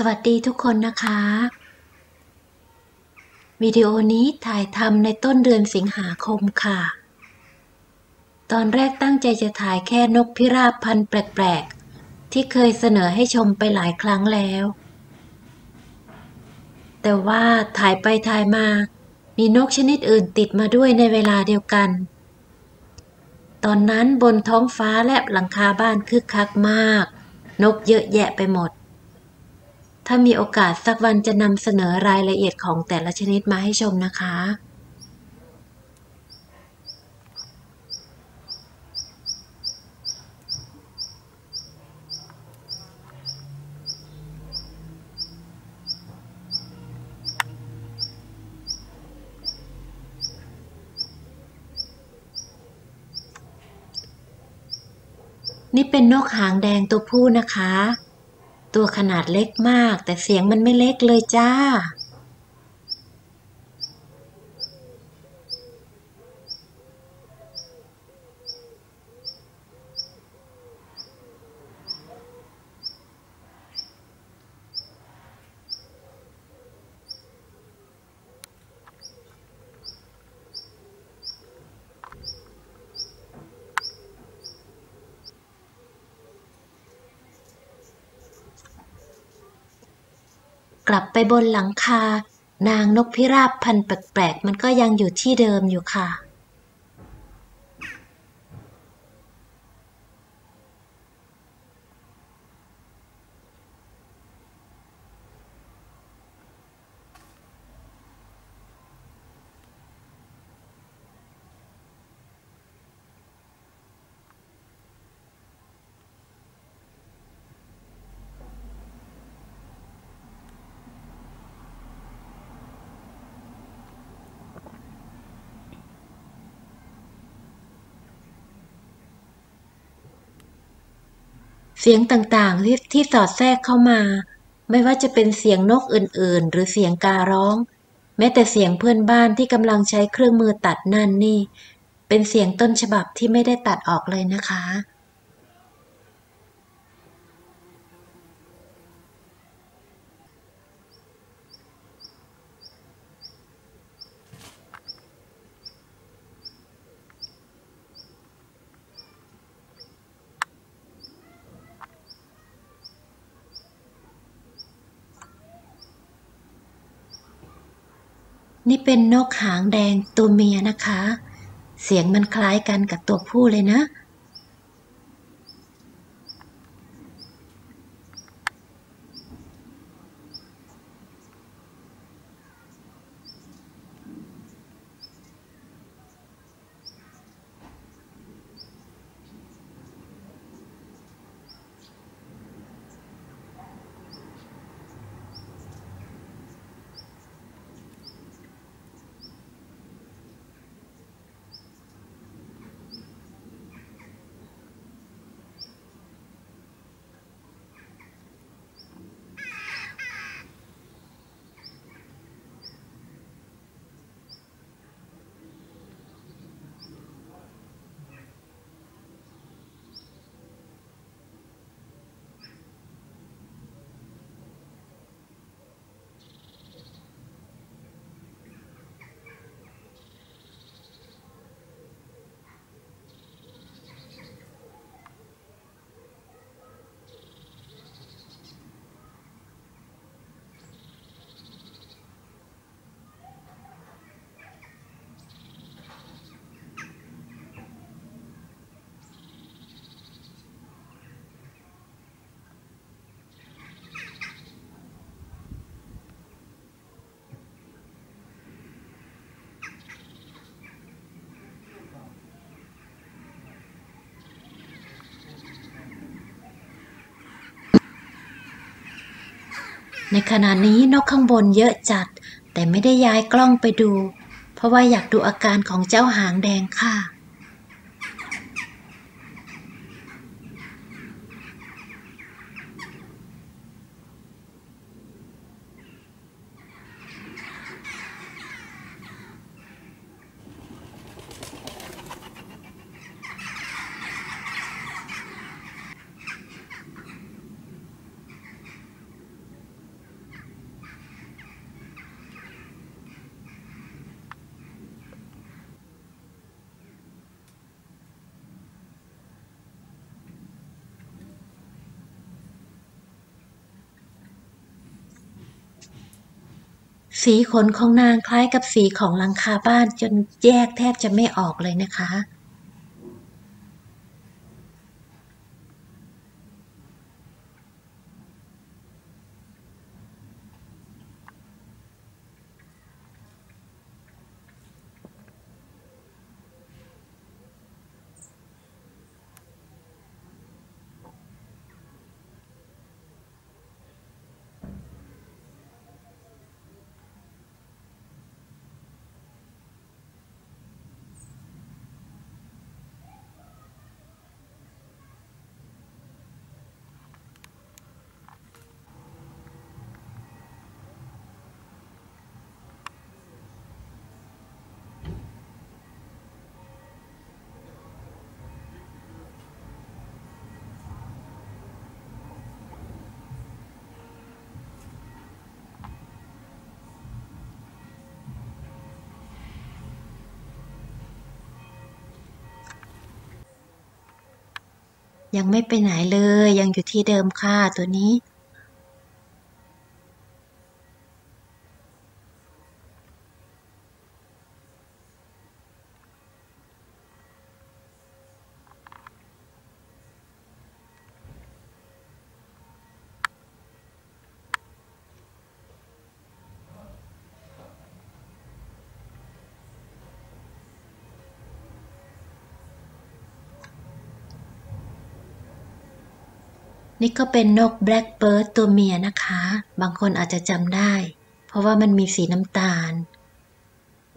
สวัสดีทุกคนนะคะ วิดีโอนี้ถ่ายทำในต้นเดือนสิงหาคมค่ะ ตอนแรกตั้งใจจะถ่ายแค่นกพิราบพันแปลกๆ ที่เคยเสนอให้ชมไปหลายครั้งแล้ว แต่ว่าถ่ายไปถ่ายมา มีนกชนิดอื่นติดมาด้วยในเวลาเดียวกัน ตอนนั้นบนท้องฟ้าและหลังคาบ้านคึกคักมาก นกเยอะแยะไปหมด ถ้ามีโอกาสสักวันจะนำเสนอรายละเอียดของแต่ละชนิดมาให้ชมนะคะ นี่เป็นนกหางแดงตัวผู้นะคะ ตัวขนาดเล็กมาก แต่เสียงมันไม่เล็กเลยจ้า กลับไปบนหลังคา นางนกพิราบพันแปลกๆ มันก็ยังอยู่ที่เดิมอยู่ค่ะ เสียงต่างๆที่ที่สอดแทรกเข้ามา ไม่ว่าจะเป็นเสียงนกอื่นๆ หรือเสียงการ้อง แม้แต่เสียงเพื่อนบ้านที่กำลังใช้เครื่องมือตัดนั่นนี่ เป็นเสียงต้นฉบับที่ไม่ได้ตัดออกเลยนะคะ นี่เป็นนกหางแดงตัวเมียนะคะ เสียงมันคล้ายกันกับตัวผู้เลยนะ ในขณะนี้นกข้างบนเยอะจัด แต่ไม่ได้ย้ายกล้องไปดู เพราะว่าอยากดูอาการของเจ้าหางแดงค่ะ สีขนของนางคล้ายกับสีของหลังคาบ้านจนแยกแทบจะไม่ออกเลยนะคะ ยังไม่ไปไหนเลย ยังอยู่ที่เดิมค่ะตัวนี้ นี่ก็เป็นนกแบล็กเบิร์ดตัวเมียนะคะ บางคนอาจจะจำได้ เพราะว่ามันมีสีน้ำตาล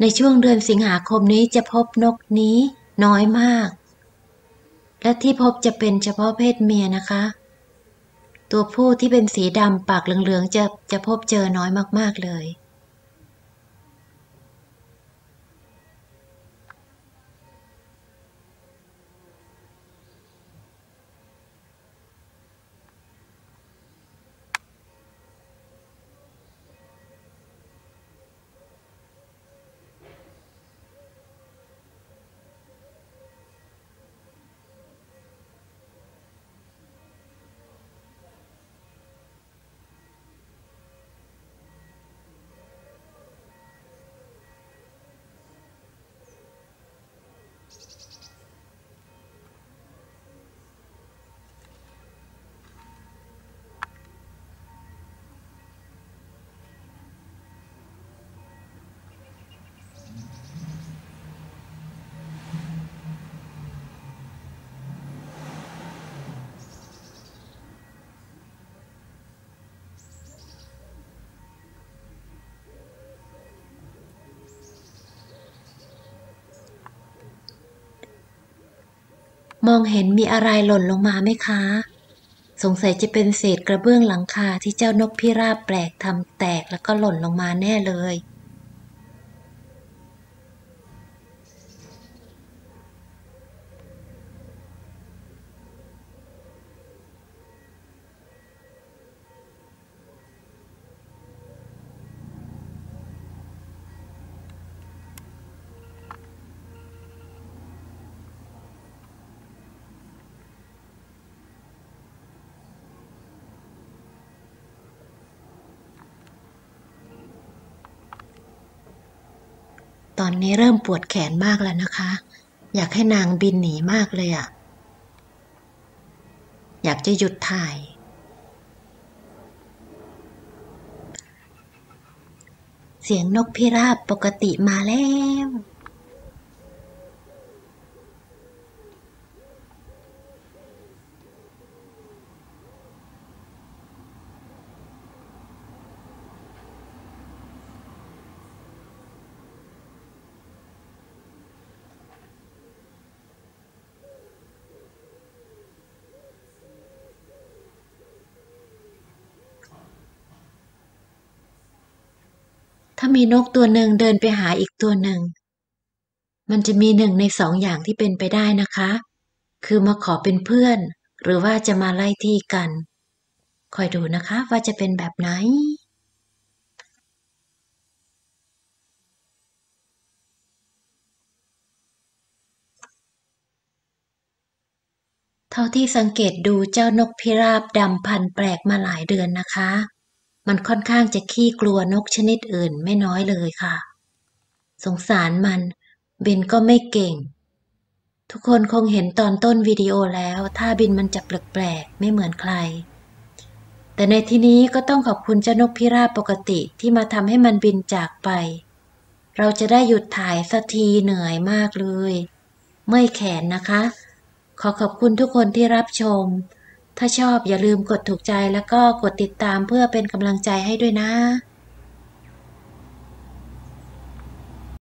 ในช่วงเดือนสิงหาคมนี้จะพบนกนี้น้อยมาก และที่พบจะเป็นเฉพาะเพศเมียนะคะ ตัวผู้ที่เป็นสีดำปากเหลืองๆจะจะพบเจอน้อยมากๆเลย มองเห็นมีอะไรหล่นลงมาไหมคะ สงสัยจะเป็นเศษกระเบื้องหลังคาที่เจ้านกพิราบแปลกทำแตกแล้วก็หล่นลงมาแน่เลย ตอนนี้เริ่มปวดแขนมากแล้วนะคะ อยากให้นางบินหนีมากเลยอะอยากจะหยุดถ่าย เสียงนกพิราบปกติมาแล้ว ถ้ามีนกตัวหนึ่งเดินไปหาอีกตัวหนึ่ง มันจะมีหนึ่งในสองอย่างที่เป็นไปได้นะคะ คือมาขอเป็นเพื่อน หรือว่าจะมาไล่ที่กัน คอยดูนะคะว่าจะเป็นแบบไหนเท่าที่สังเกตดูเจ้านกพิราบดำพันแปลกมาหลายเดือนนะคะ มันค่อนข้างจะขี้กลัวนกชนิดอื่นไม่น้อยเลยค่ะ สงสารมัน บินก็ไม่เก่ง ทุกคนคงเห็นตอนต้นวิดีโอแล้วท่าบินมันจะแปลกๆไม่เหมือนใคร แต่ในที่นี้ก็ต้องขอบคุณเจ้านกพิราบปกติที่มาทำให้มันบินจากไป เราจะได้หยุดถ่ายสักทีเหนื่อยมากเลย เมื่อยแขนนะคะ ขอขอบคุณทุกคนที่รับชม ถ้าชอบอย่าลืมกดถูกใจแล้วก็กดติดตามเพื่อเป็นกำลังใจให้ด้วยนะ